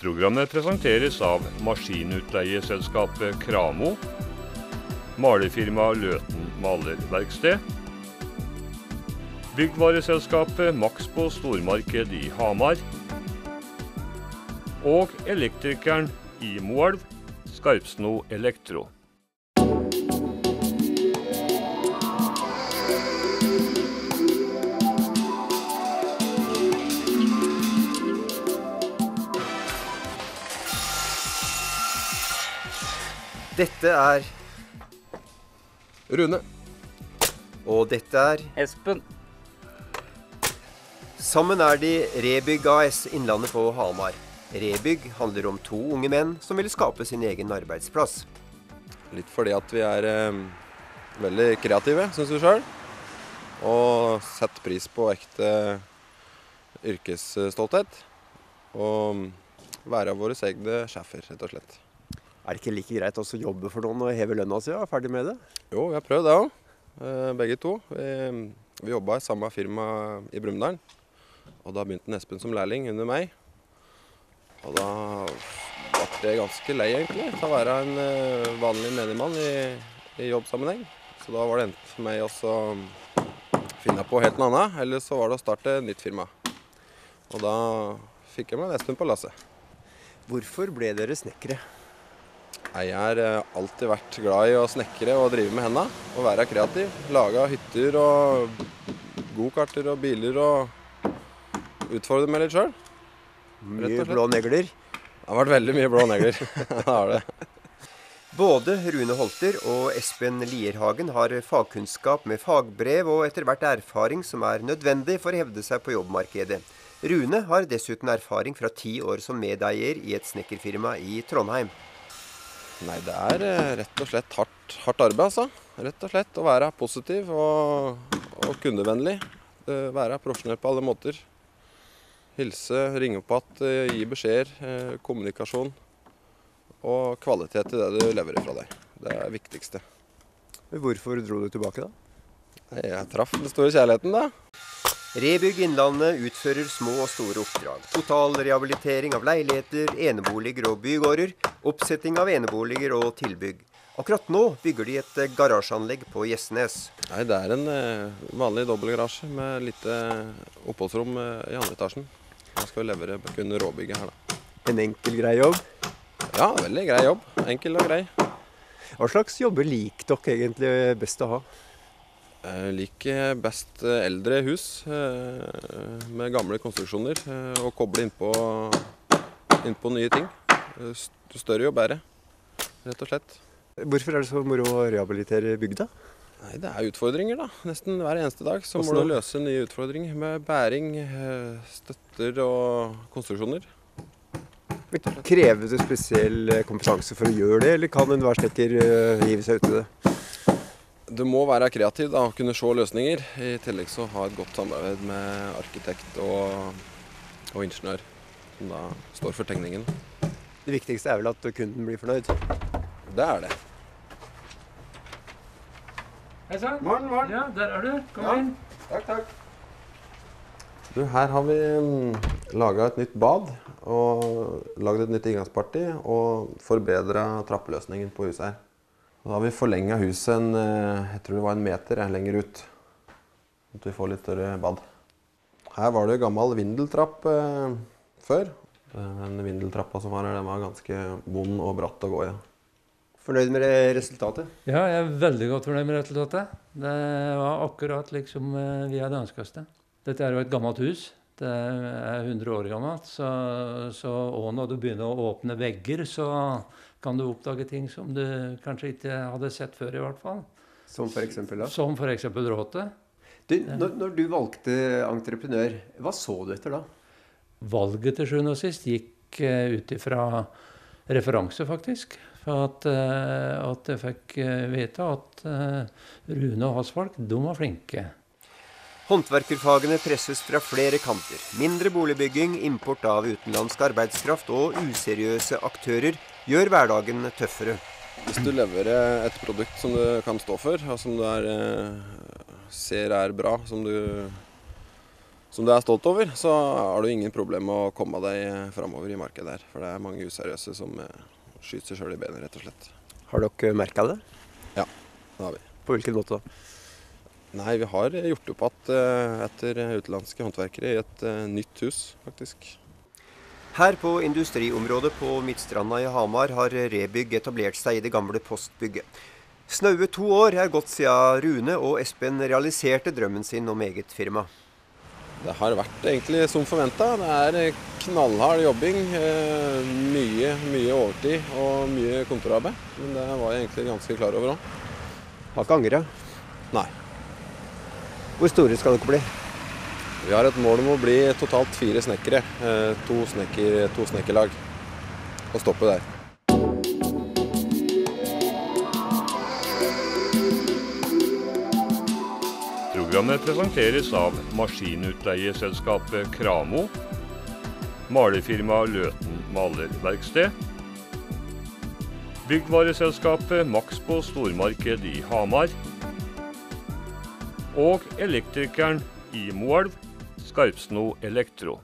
Programmet presenteres av maskinutleieselskapet Kramo, malerfirmaet Løten Malerverksted, byggvareselskapet Maxbo stormarked i Hamar. Og elektrikeren i Moelv, Skarpsno Elektro. Dette er Rune. Og dette er Espen. Sammen er de Rebygg AS Innlandet på Hamar. Rebygg handler om to unge menn som vil skape sin egen arbeidsplass. Litt fordi at vi er eh, veldig kreative, syns vi sjøl. Og setter pris på ekte yrkesstolthet. Og være våre egne sjefer, rett og slett. Er det ikke like greit også å jobbe for noen og heve lønna si og er ferdig med det? Jo, vi har prøvd det òg, begge to. Vi, vi jobba i samme firma i Brumunddal. Og da begynte Espen som lærling under meg. Og da ble jeg ganske lei, egentlig, til å være en eh, vanlig menigmann i, i jobbsammenheng. Så da var det enten meg å finne på helt noe annet, eller så var det å starte et nytt firma. Og da fikk jeg meg Espen på lasset. Hvorfor ble dere snekkere? Jeg har eh, alltid vært glad i å snekre og drive med hendene. Og være kreativ. Lage hytter og gokarter og biler og utfordre meg litt sjøl. Mye blå negler. Det har vært veldig mye blå negler. det har det. Både Rune Holter og Espen Lierhagen har fagkunnskap med fagbrev og etter hvert erfaring som er nødvendig for å hevde seg på jobbmarkedet. Rune har dessuten erfaring fra ti år som medeier i et snekkerfirma i Trondheim. Nei, det er eh, rett og slett hardt, hardt arbeid, altså. Rett og slett å være positiv og, og kundevennlig. Eh, Være profesjonell på alle måter. Hilse, ringe opp igjen, gi beskjeder, eh, kommunikasjon. Og kvalitet i det du leverer fra deg. Det er det viktigste. Hvorfor dro du tilbake, da? Jeg traff den store kjærligheten, da. Rebygg Innlandet utfører små og store oppdrag. Totalrehabilitering av leiligheter, eneboliger og bygårder. Oppsetting av eneboliger og tilbygg. Akkurat nå bygger de et eh, garasjeanlegg på Gjesnes. Nei, Det er en eh, vanlig dobbeltgarasje med lite oppholdsrom eh, i andre etasjen. Da skal vi levere kun råbygget her, da. En enkel, grei jobb. Ja, veldig grei jobb. Enkel og grei. Hva slags jobber liker dere egentlig best å ha? Jeg liker best eh, eldre hus eh, med gamle konstruksjoner. eh, Og koble innpå inn på nye ting. Eh, st- Større jo bedre, rett og slett. Hvorfor er det så moro å rehabilitere bygda? Nei, Det er utfordringer, da. Nesten hver eneste dag så må du løse nye utfordringer med bæring, eh, støtter og konstruksjoner. Krever det spesiell eh, kompetanse for å gjøre det, eller kan enhver snekker eh, hive seg ut i det? Du må være kreativ da, og kunne se løsninger. I tillegg så ha et godt samarbeid med arkitekt og, og ingeniør, som da står for tegningen. Det viktigste er vel at kunden blir fornøyd. Det er det. Hei sann. Morgen, morgen. Ja, der er du. Kom Ja. inn. Takk, takk. Du, her har vi laga et nytt bad og lagd et nytt inngangsparti og forbedra trappeløsningen på huset her. Og da har vi forlenga huset en, eh, jeg tror det var en meter eh, lenger ut. Sånn at vi får litt større bad. Her var det gammel vindeltrapp eh, før. Den vindeltrappa som var her, den var ganske vond og bratt å gå i. Fornøyd med det resultatet? Ja, jeg er veldig godt fornøyd med resultatet. Det var akkurat liksom eh, vi hadde ønska oss det. Dette er jo et gammelt hus. Det er 100 år gammelt. Så, så og når du begynner å åpne vegger, så kan du oppdage ting som du kanskje ikke hadde sett før, i hvert fall. Som da? Som f.eks. råte. Du, når, når du valgte entreprenør, hva så du etter da? Valget til sjuende og sist gikk eh, ut ifra referanse, faktisk. For at, eh, at jeg fikk eh, vite at eh, Rune og hans folk, de var flinke. Håndverkerfagene presses fra flere kanter. Mindre boligbygging, import av utenlandsk arbeidskraft og useriøse aktører gjør hverdagen tøffere. Hvis du leverer et produkt som du kan stå for, og som du er, eh, ser er bra, som du, som du er stolt over, så har du ingen problem med å komme deg framover i markedet her. For det er mange useriøse som eh, skyter seg sjøl i benet, rett og slett. Har dere merka det? Ja, Det har vi. På hvilken måte da? Nei, vi har gjort opp igjen etter utenlandske håndverkere i et eh, nytt hus, faktisk. Her på industriområdet på Midtstranda i Hamar har Rebygg etablert seg i det gamle postbygget. Snaue to år er gått siden Rune og Espen realiserte drømmen sin om eget firma. Det har vært egentlig som forventa. Det er knallhard jobbing. eh, Mye, mye overtid og mye kontorarbeid. Men det var jeg egentlig ganske klar over òg. Har ikke angra. Nei. Hvor store skal dere bli? Vi har et mål om å bli totalt fire snekkere. eh, To, snekker, to snekkerlag. Og stoppe der. Programmet presenteres av maskinutleieselskapet Kramo, malerfirmaet Løten Malerverksted, byggvareselskapet Maxbo stormarked i Hamar og elektrikeren i Moelv, Skarpsno Elektro.